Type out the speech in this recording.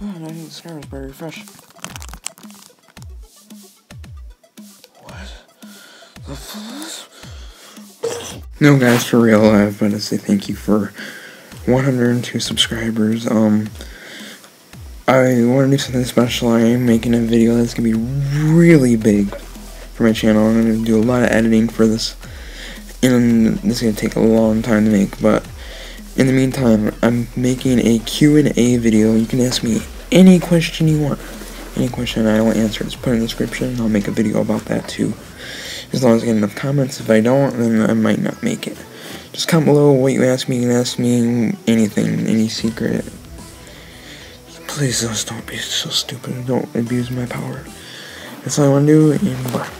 Oh, I think the scar is very fresh. What? The? No, guys, for real, I want to say thank you for 102 subscribers. Um, I want to do something special. I am making a video that's gonna be really big for my channel. I'm gonna do a lot of editing for this, and this is gonna take a long time to make. But in the meantime, I'm making a Q&A video. You can ask me any question you want. Any question I don't answer, just put in the description. I'll make a video about that too. As long as I get enough comments. If I don't, then I might not make it. Just comment below what you ask me. You can ask me anything, any secret. Please don't be so stupid. Don't abuse my power. That's all I want to do, and bye.